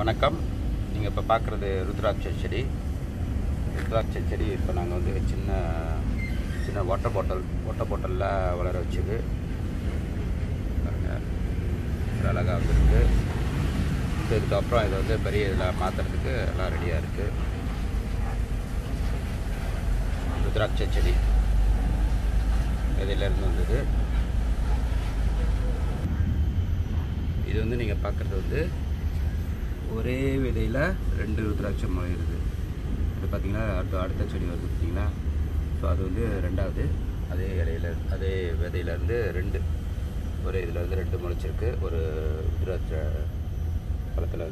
வணக்கம். நீங்கள் இப்போ பார்க்குறது ருத்ராட்ச செடி. ருத்ராட்ச செடி இப்போ நாங்கள் வந்து சின்ன சின்ன வாட்டர் பாட்டில் வாட்டர் பாட்டிலில் வளர வச்சுது. பாருங்க. அழகாக வந்துருக்கு. இதுக்கப்புறம் இதை வந்து பெரிய இதில் மாற்றுறதுக்கு எல்லாம் ரெடியாக இருக்குது ருத்ராட்ச செடி. இதிலேருந்து வந்தது. இது வந்து நீங்கள் பார்க்குறது வந்து ஒரே விதையில் ரெண்டு ருத்ராட்சம் முளையிறது இது பார்த்திங்கன்னா அடுத்த அடுத்த செடி வருது பார்த்திங்கன்னா ஸோ அது வந்து ரெண்டாவது. அதே இலையில அதே விதையிலேருந்து ரெண்டு. ஒரே இதில் வந்து ரெண்டு முளைச்சிருக்கு. ஒரு ருத்ராட்ச பழத்தில்